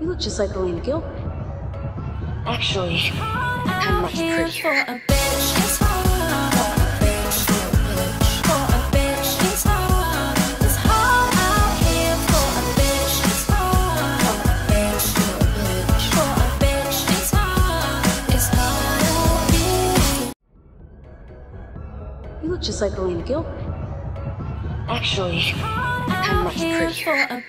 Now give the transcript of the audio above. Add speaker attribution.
Speaker 1: You look just like Elena Gilbert. Actually, I'm much prettier. You look just like Elena Gilbert. Actually, I'm much prettier.